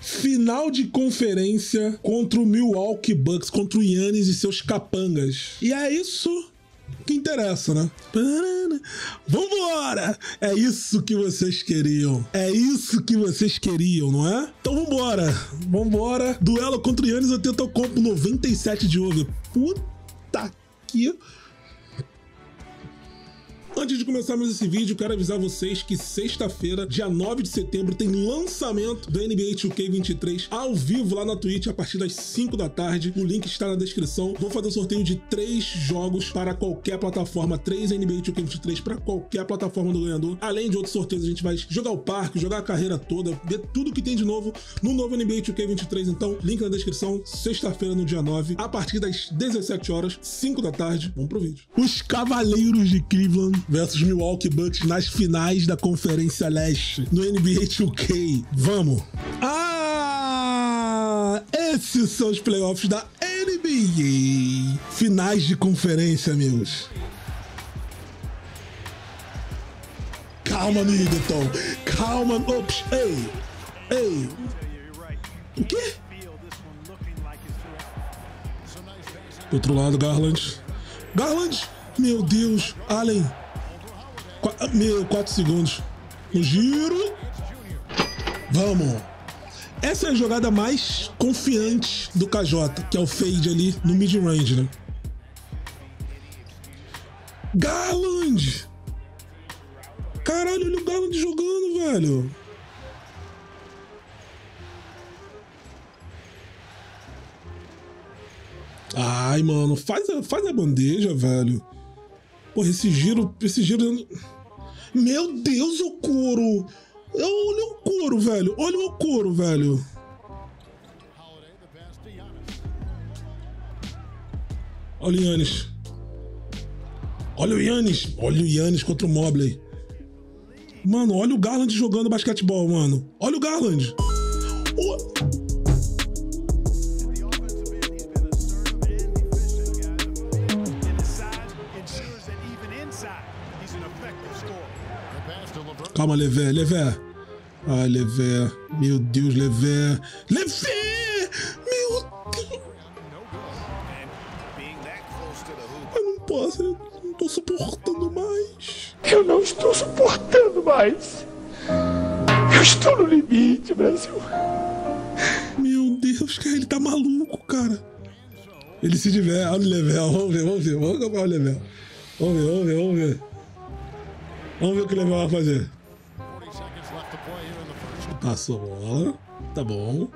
Final de conferência contra o Milwaukee Bucks, contra o Yannis e seus capangas. E é isso que interessa, né? Vambora! É isso que vocês queriam. É isso que vocês queriam, não é? Então vambora! Vambora! Duelo contra o Yannis Antetokounmpo 97 de over. Puta que Antes de começarmos esse vídeo, quero avisar vocês que sexta-feira, dia 9 de setembro, tem lançamento do NBA 2K23 ao vivo lá na Twitch a partir das 5 da tarde. O link está na descrição. Vou fazer um sorteio de três jogos para qualquer plataforma, três NBA 2K23 para qualquer plataforma do ganhador. Além de outros sorteios, a gente vai jogar o parque, jogar a carreira toda, ver tudo que tem de novo no novo NBA 2K23. Então, link na descrição, sexta-feira, no dia 9, a partir das 17 horas, 5 da tarde. Vamos pro vídeo. Os Cavaleiros de Cleveland versus Milwaukee Bucks nas finais da Conferência Leste no NBA 2K. Vamos! Ah! Esses são os playoffs da NBA. Finais de conferência, amigos. Calma, Middleton. Calma. Ops. Ei. Ei. O quê? Outro lado, Garland. Garland! Meu Deus. Allen. Qu meu, 4 segundos. O giro. Vamos. Essa é a jogada mais confiante do KJ, que é o fade ali no mid-range, né? Garland! Caralho, olha o Garland jogando, velho. Ai, mano, faz a, faz a bandeja, velho. Porra, esse giro, esse giro... Meu Deus, o couro! Olha o couro, velho. Olha o couro, velho. Olha o Yannis. Olha o Yannis. Olha o Yannis contra o Mobley. Mano, olha o Garland jogando basquetebol, mano. Olha o Garland. Oh. Calma, Levé, Levé. Ai, Levé. Meu Deus, Levé. Levé! Meu Deus! Eu não posso, eu não tô suportando mais. Eu não estou suportando mais. Eu estou no limite, Brasil. Meu Deus, cara, ele tá maluco, cara. Ele se diverte. Olha o Level, vamos ver, vamos ver. Vamos acabar o Level. Vamos ver, vamos ver, vamos ver. Vamos ver o que o Level vai fazer. Passou a bola. Tá bom.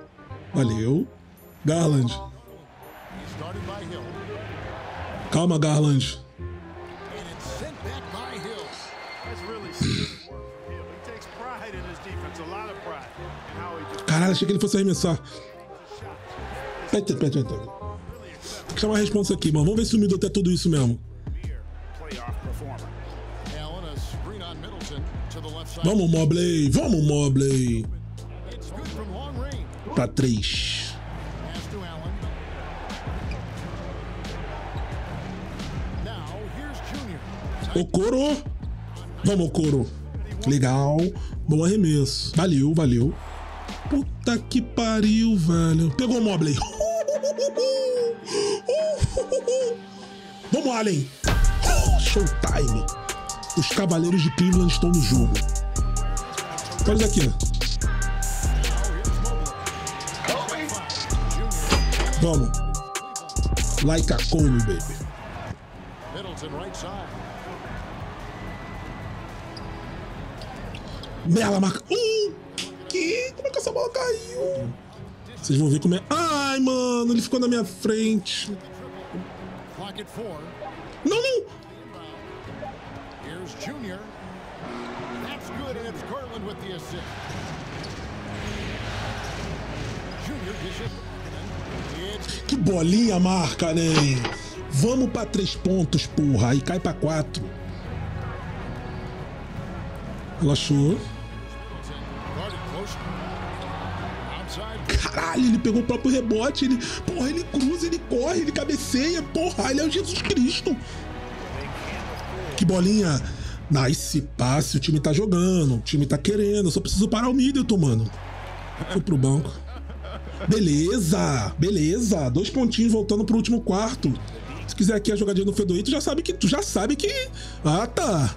Valeu. Garland. Calma, Garland. Caralho, achei que ele fosse arremessar. Pera, pera, pera. Tem que chamar a responsa aqui, mano. Vamos ver se Middle até tudo isso mesmo. Vamos, Mobley! Vamos, Mobley! Pra três. O Coro! Vamos, Coro! Legal. Bom arremesso. Valeu, valeu. Puta que pariu, velho. Pegou o Mobley. Vamos, Allen. Showtime. Os Cavaleiros de Cleveland estão no jogo. Olha isso aqui, Vamos. Like a Kobe, baby. Bela marca. Uh, que? Como é que essa bola caiu? Vocês vão ver como é. Ai, mano, ele ficou na minha frente. Não, não! Here's Junior. Que bolinha marca, né? Vamos pra três pontos, porra. Aí cai pra quatro. Relaxou. Caralho, ele pegou o próprio rebote. Ele, porra, ele cruza, ele corre, ele cabeceia. Porra, ele é o Jesus Cristo. Que bolinha. Nice passe, o time tá jogando, o time tá querendo. Eu só preciso parar o Middleton, mano. Fui pro banco. Beleza, beleza. Dois pontinhos voltando pro último quarto. Se quiser aqui a jogadinha do Fedor, tu já sabe que tu já sabe que. Ah, tá.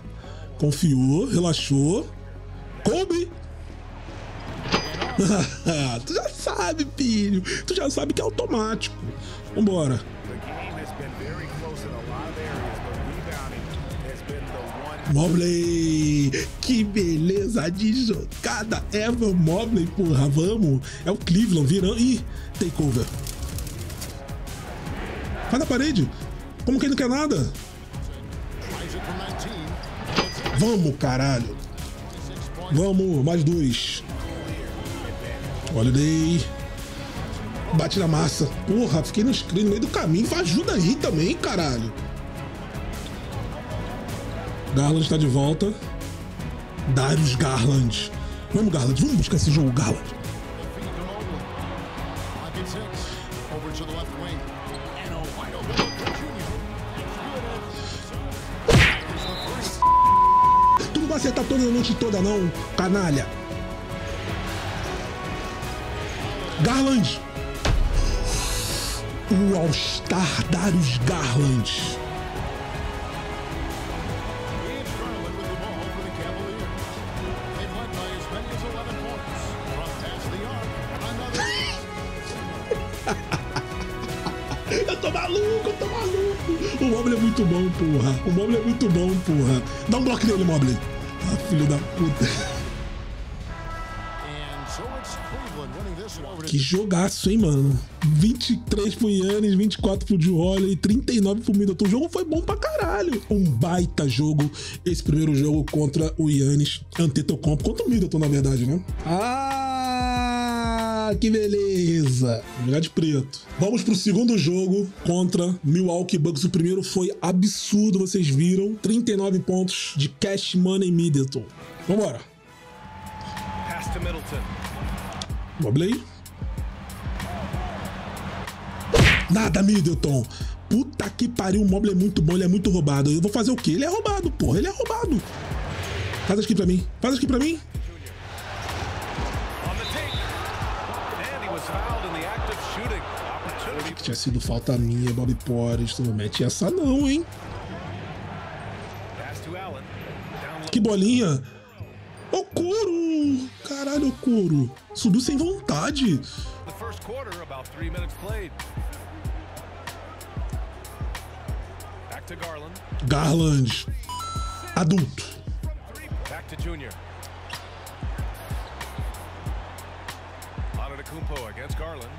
Confiou, relaxou. Kobe. tu já sabe, filho. Tu já sabe que é automático. Vambora. Mobley! Que beleza de jogada! Evan Mobley, porra, vamos! É o Cleveland virando. Ih, takeover. Vai na parede! Como que ele não quer nada? Vamos, caralho! Vamos, mais dois. Holiday. Bate na massa. Porra, fiquei no, no meio do caminho. Ajuda aí também, caralho. Garland está de volta. Darius Garland. Vamos, Garland. Vamos buscar esse jogo, Garland. Tu não vai acertar toda a noite toda, não, canalha. Garland. O All-Star Darius Garland. Porra. O Mobley é muito bom, porra. Dá um bloco nele, Mobley. Ah, filho da puta. Que jogaço, hein, mano? 23 pro Yannis, 24 pro Joe e 39 pro Middleton. O jogo foi bom pra caralho. Um baita jogo. Esse primeiro jogo contra o Yannis Antetokounmpo. Contra o Middleton, na verdade, né? Ah, que beleza. Jogar de preto. Vamos pro segundo jogo contra Milwaukee Bucks. O primeiro foi absurdo, vocês viram. 39 pontos de Cash Money Middleton. Vambora. Pass to Middleton. Mobley. Nada, Middleton. Puta que pariu, o Mobley é muito bom, ele é muito roubado. Eu vou fazer o quê? Ele é roubado, porra, ele é roubado. Faz aqui pra mim, faz aqui pra mim. Que tinha sido falta minha, Bob Porres. Tu não mete essa não, hein? Que bolinha. Ô, couro. Caralho, ô, couro. Subiu sem vontade. Garland. Adulto. Back to Junior. Antetokounmpo against Garland.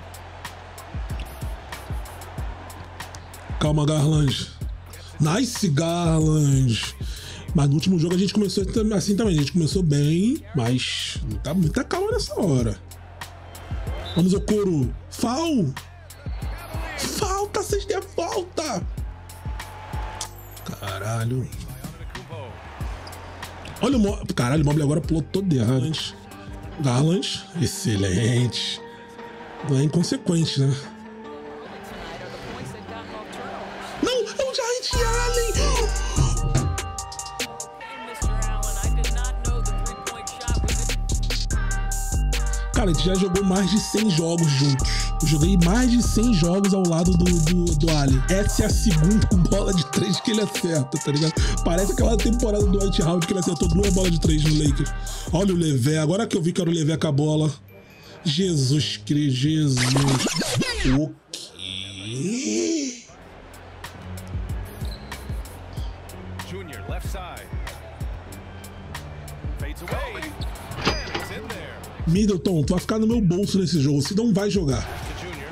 Calma, Garland. Nice, Garland. Mas no último jogo a gente começou assim também. A gente começou bem, mas não tá muita calma nessa hora. Vamos ao couro. Fal! Falta, sexta é falta! Caralho. Olha o Mo... Caralho, o Mobley agora pulou todo errado. Garland, excelente. É inconsequente, né? Não, é o Giant Allen! Cara, a gente já jogou mais de 100 jogos juntos. Joguei mais de 100 jogos ao lado do, do, do Ali. Essa é a segunda bola de três que ele acerta, tá ligado? Parece aquela temporada do White House que ele acertou duas bolas de três no Lakers. Olha o Levé, agora que eu vi que era o Levé com a bola. Jesus Cristo, Jesus. O quê? Junior, left side. Fades away. Middleton, tu vai ficar no meu bolso nesse jogo, você não vai jogar. To Junior.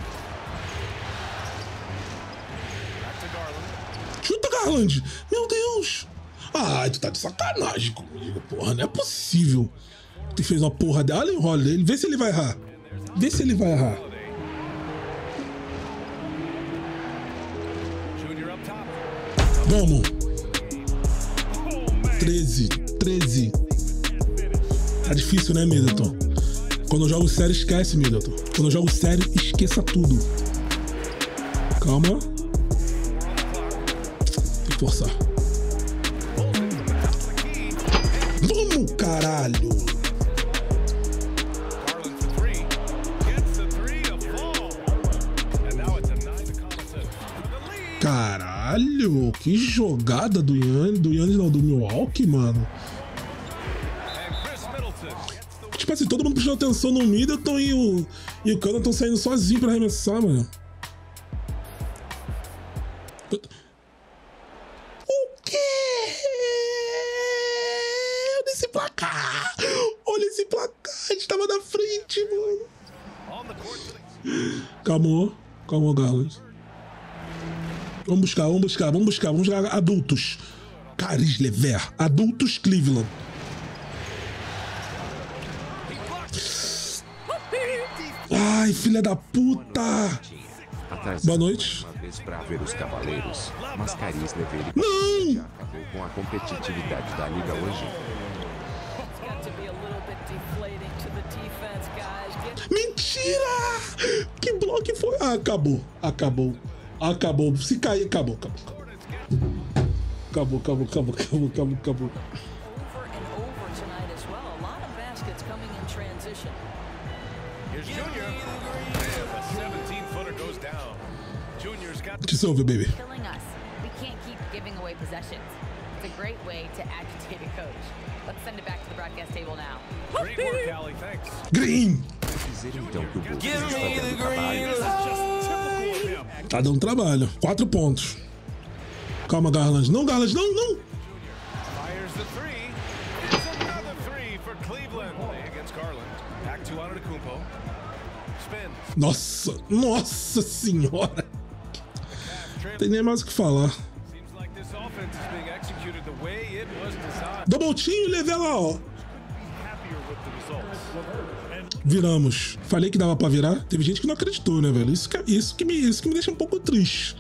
Back to Garland. Meu Deus! Ai, tu tá de sacanagem comigo, porra. Não é possível. Tu fez uma porra o role dele. Vê se ele vai errar. Vê se ele vai errar. Vamos. Oh, man. 13. 13. Tá difícil, né, Middleton? Quando eu jogo sério, esquece, Middleton. Quando eu jogo sério, esqueça tudo. Calma forçar. Vamos, caralho! Caralho, que jogada do Yannis, do Yannis não, do Milwaukee, mano. Tipo assim, todo mundo prestando atenção no Middleton e o, e o Cano estão saindo sozinho pra arremessar, mano. Placar! Olha esse placar! A gente tava na frente, mano. Calmou, calmou, Garland. Vamos buscar, vamos buscar, vamos buscar, vamos jogar adultos. Caris Lever, adultos Cleveland. Ai, filha da puta! Boa noite. Uma Mentira! Que bloco foi? Ah, acabou, acabou, acabou. Se cair, acabou, acabou. Acabou, acabou, acabou, acabou, acabou, acabou. and over tonight as well. A lot of baskets coming in transition. Here's Junior. And the 17 footer goes down. Junior's got Que se ouve, baby? killing us. We can't keep giving away possessions. It's a great way to agitate a coach. Let's send it back to the broadcast table now. great work, Allie. Thanks. Green! Dizer então que o está dando trabalho. Tá dando trabalho. Quatro pontos. Calma, Garland. Não, Garland, não, não! Nossa, nossa senhora! Tem nem mais o que falar. Double team, levei lá, ó. Viramos. Falei que dava pra virar. Teve gente que não acreditou, né, velho? Isso que, isso que, me, isso que me deixa um pouco triste.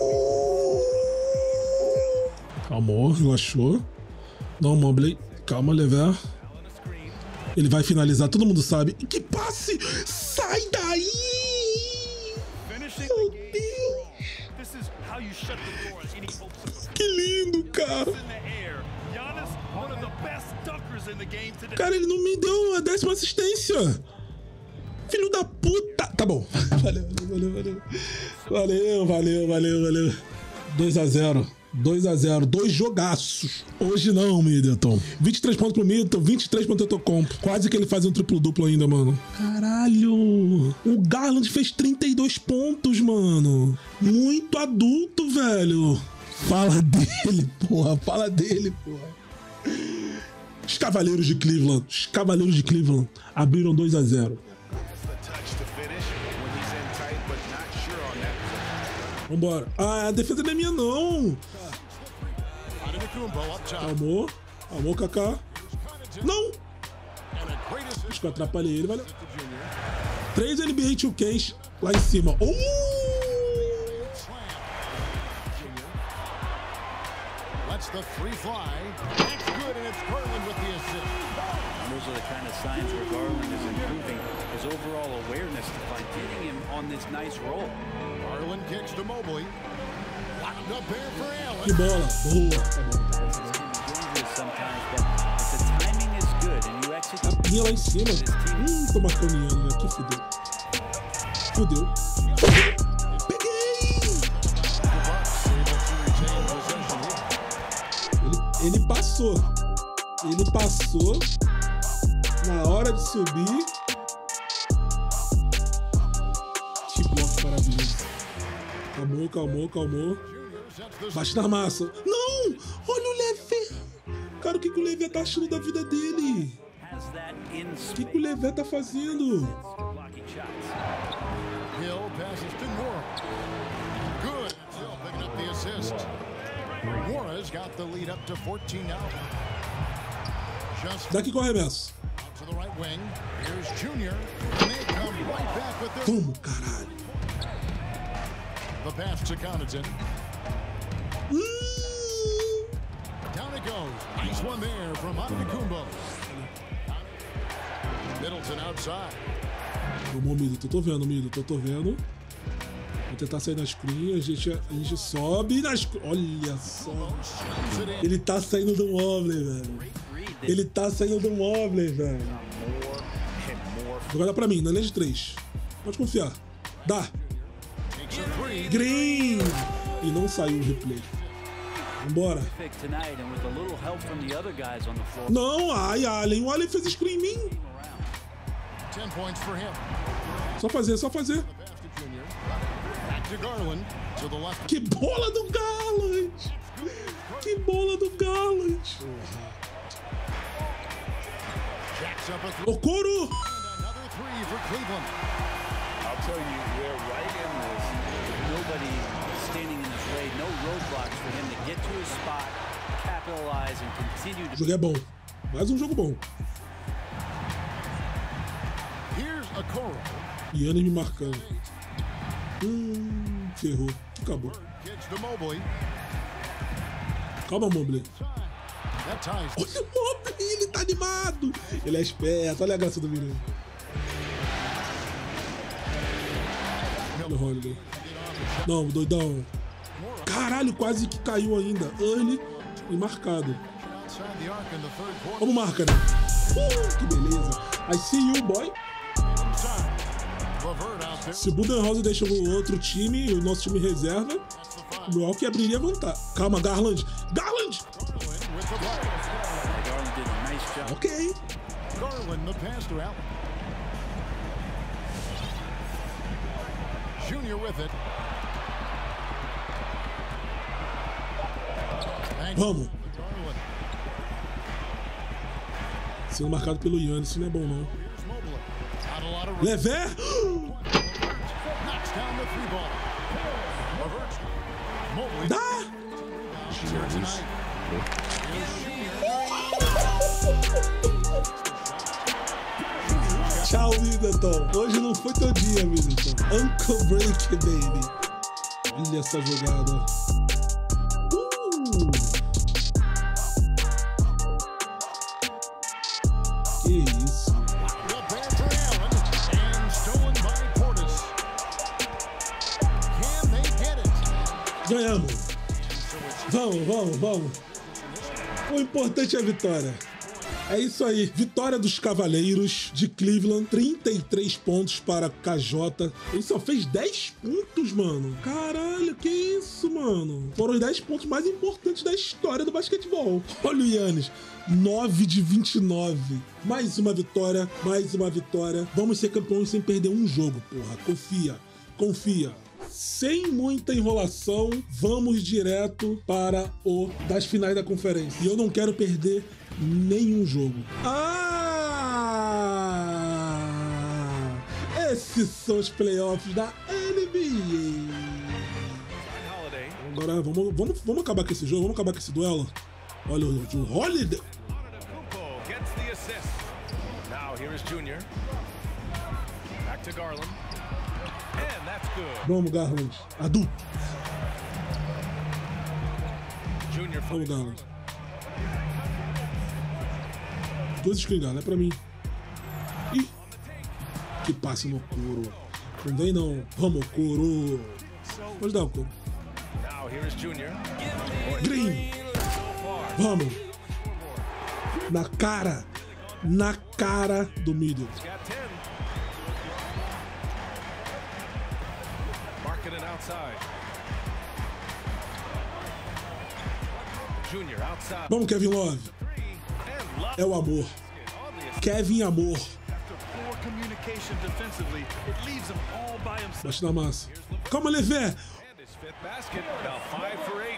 Oh! Calmou, relaxou. Um Mobley. Calma, Lever. Ele vai finalizar, todo mundo sabe. Que passe! Sai daí! Meu. Deus! Que lindo, cara! Cara, ele não me deu a décima assistência. Filho da puta. Tá bom. Valeu, valeu, valeu. Valeu, valeu, valeu, valeu. 2x0. 2x0. Dois jogaços. Hoje não, Middleton. 23 pontos pro Middleton, 23 pro Tetocompo. Quase que ele faz um triplo-duplo ainda, mano. Caralho. O Garland fez 32 pontos, mano. Muito adulto, velho. Fala dele, porra. Fala dele, porra. Os Cavaleiros de Cleveland, os Cavaleiros de Cleveland abriram 2 a 0. The touch to finish when he's in tight, but not sure on that. Vambora. Ah, a defesa não é minha, não. Amor. Amor, Kaká. Não. Acho que eu atrapalhei ele, valeu. 3 NBA 2Ks lá em cima. Uh! The three fly. That's good, and it's Garland with the assist. Those are the kind of signs where Garland is improving his overall awareness by getting him on this nice roll. Garland kicks to Mobley. Locked up there for Que Allen. bola. Boa. Tá bom, tá bom, tá bom. Dangerous sometimes, but if the timing is good and you execute Minha lá em cima. Hum, tô marcando Ian aqui, fudeu. Fudeu. Ele, passou. Ele passou. Na hora de subir. Que bloco maravilhoso. Calmou, calmou, calmou. Bate na massa. Não! Olha o Levé! Cara, o que, que o Levé tá achando da vida dele? O que, que o Levé tá fazendo? Hill passes to Nora. Good. Hill picking up the assist. Daqui com arremesso. Vamos, caralho. the pass to Connaughton. Down it goes. Nice one there from Antetokounmpo. Middleton outside. Tomou Middleton. Tô vendo, Middleton. Tô vendo. Vou tentar sair na screen. A gente, a gente sobe na screen. Olha só. Ele tá saindo do Mobley, velho. Ele tá saindo do Mobley, velho. Jogada pra mim, na linha de três. Pode confiar. Dá. Green! E não saiu o replay. Vambora. Não, ai, Allen. O Allen fez screen em mim. Só fazer, só fazer. Que bola do Garland! Que bola do Garland! Okoro! And another three for Cleveland. I'll tell you, we're right in this. Nobody standing in his way, no roadblocks for him to get to his spot, capitalize, and continue O to jogo é bom. Mais um jogo bom. Yannis me marcando. Hum, ferrou. Acabou. Calma, Mobley. Olha o Mobley, ele tá animado. Ele é esperto. Olha a graça do menino. Olha o Holiday. Não, doidão. Caralho, quase que caiu ainda. Early e marcado. Vamos, marca, né? Uh, que beleza. I see you, boy. Se o Budenholzer deixa o outro time o nosso time reserva, o Milwaukee abriria vantagem. Calma, Garland. Garland! Ok. Garland the pass to Allen. Junior with it. And Vamos. Sendo marcado pelo Yannis, isso não é bom, não. Lever! Here tonight. Tchau, Middleton. Hoje não foi teu dia, Middleton. Uncle Break, baby. Olha essa jogada. Vamos, vamos, vamos. O importante é a vitória. É isso aí. Vitória dos Cavaleiros de Cleveland. 33 pontos para KJ. Ele só fez 10 pontos, mano. Caralho, que isso, mano. Foram os 10 pontos mais importantes da história do basquetebol. Olha o Yannis. 9 de 29. Mais uma vitória, mais uma vitória. Vamos ser campeões sem perder um jogo, porra. Confia, confia. Sem muita enrolação, vamos direto para o das finais da conferência. E eu não quero perder nenhum jogo. Ah! Esses são os playoffs da NBA. Agora vamos, vamos, vamos acabar com esse jogo, vamos acabar com esse duelo. Olha o, o Holiday. Now here is Junior. Back to Garland. Vamos, Garland. Adulto. Junior Vamos, Garland. Dois screen, Garland, é pra mim. Ih, que passe no couro. Não vem não. Vamos, couro. Pode dar o couro. Green. Vamos. Na cara. Na cara do middle. Vamos, Kevin Love. É o amor. Kevin Amor. Bate na massa. Calma, Levé. And his fifth basket. Now five for eight.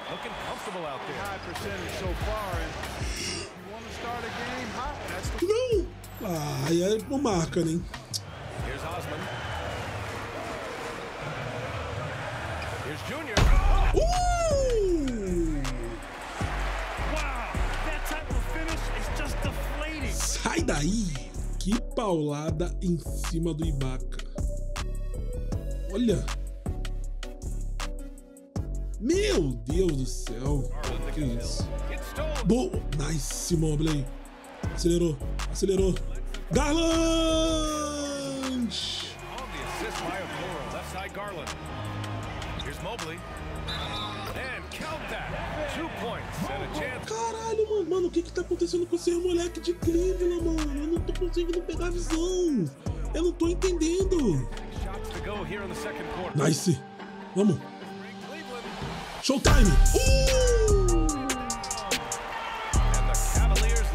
Sai daí! Que paulada em cima do Ibaka. Olha! Meu Deus do céu! Que isso? Boa! Nice, Mobley! Acelerou, acelerou. Garland! On the mano, o que que tá acontecendo com esses moleque de Cleveland, mano? Eu não tô conseguindo pegar a visão. Eu não tô entendendo. Nice. Vamos. Showtime. Uh!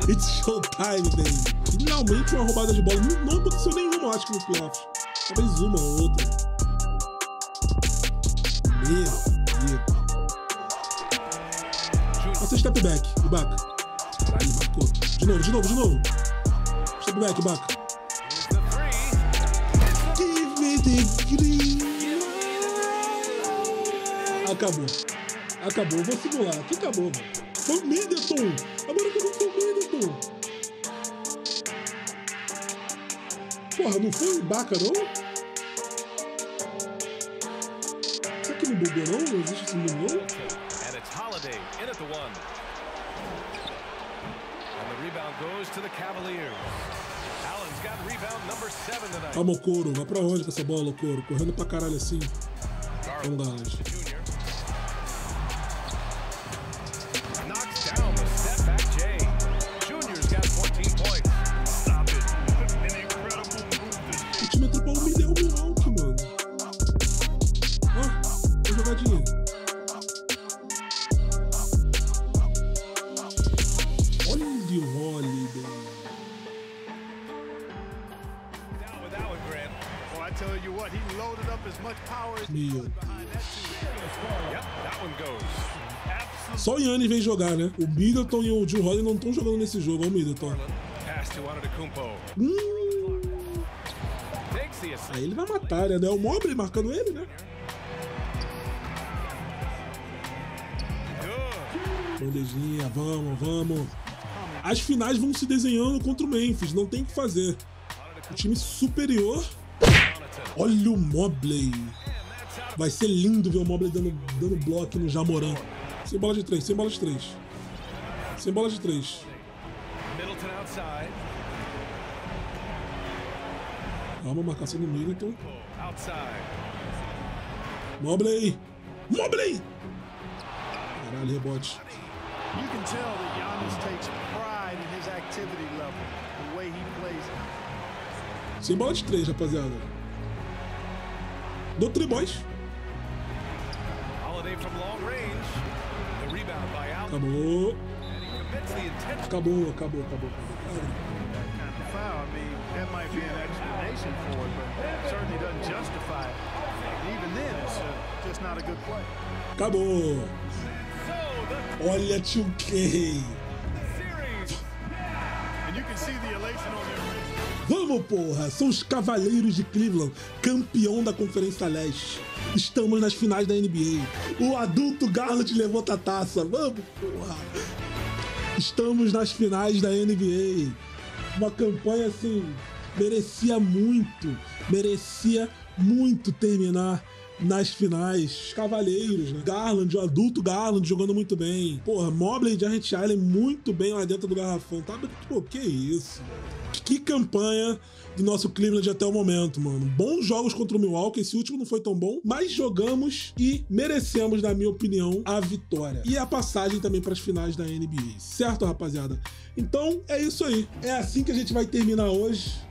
It's showtime, baby. Finalmente uma roubada de bola. Não, não aconteceu nenhuma, acho que nos playoffs. Talvez uma ou outra. Meu Deus. Passa step back, Ibaka. Caralho, marcou. De novo, de novo, de novo. Step back, three. Give. Acabou. Acabou. Vou simular. Aqui acabou, mano. Foi o Middleton. Agora que não foi o Middleton. Porra, não foi o Ibaka, não? Será que não bugou, não? Não existe esse mundo, tonight. Vamos, Couro. Vai pra onde com essa bola, Couro? Correndo pra caralho assim. Vamos, Dallas. Tell you what, he loaded up as much power as he could behind that two. Yep, that one goes. Só o Yannis vem jogar, né? O Middleton e o Drew Holiday não estão jogando nesse jogo. Olha o Middleton. Hum, aí ele vai matar, né? É o Mobley marcando ele, né? Bandejinha, vamos, vamos. As finais vão se desenhando contra o Memphis, não tem o que fazer. O time superior. Olha o Mobley. Vai ser lindo ver o Mobley dando, dando bloco no Jamoran. Sem bola de três, sem bola de três. Sem bola de três. Calma, marcação do Middleton. Outside. Mobley! Mobley! Caralho, rebote. You can tell that Giannis takes pride in his activity level, the way he plays. Sem bola de três, rapaziada. By Allen. Acabou. Acabou, acabou, acabou. acabou. Uh, just not a good play. Acabou. Olha 2K. Series. And you can see the elation on their. Vamos, porra! São os Cavaleiros de Cleveland, campeão da Conferência Leste. Estamos nas finais da NBA. O adulto Garland levanta a taça. Vamos, porra! Estamos nas finais da NBA. Uma campanha assim, merecia muito, merecia muito terminar nas finais. Os Cavaleiros, né? Garland, o adulto Garland jogando muito bem. Porra, Mobley e Jarrett Allen muito bem lá dentro do garrafão. Tá? Pô, que isso? Que campanha do nosso Cleveland até o momento, mano. Bons jogos contra o Milwaukee. Esse último não foi tão bom, mas jogamos e merecemos, na minha opinião, a vitória. E a passagem também para as finais da NBA. Certo, rapaziada? Então é isso aí. É assim que a gente vai terminar hoje.